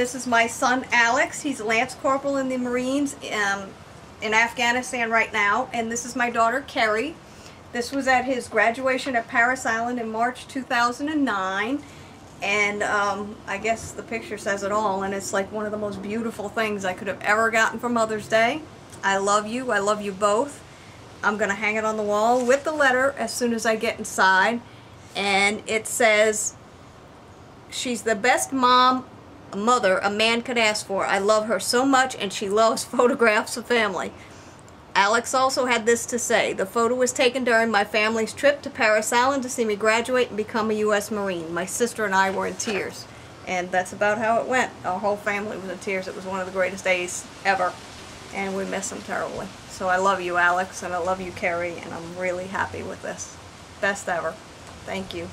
this is my son Alex. He's a Lance Corporal in the Marines um, in Afghanistan right now. And this is my daughter Carrie. This was at his graduation at Parris Island in March 2009. And um, I guess the picture says it all. And it's like one of the most beautiful things I could have ever gotten for Mother's Day. I love you. I love you both. I'm going to hang it on the wall with the letter as soon as I get inside. And it says, she's the best mom, mother a man could ask for. I love her so much and she loves photographs of family. Alex also had this to say. The photo was taken during my family's trip to Parris Island to see me graduate and become a U.S. Marine. My sister and I were in tears. And that's about how it went. Our whole family was in tears. It was one of the greatest days ever. And we miss him terribly. So I love you, Alex, and I love you, Carrie, and I'm really happy with this. Best ever. Thank you.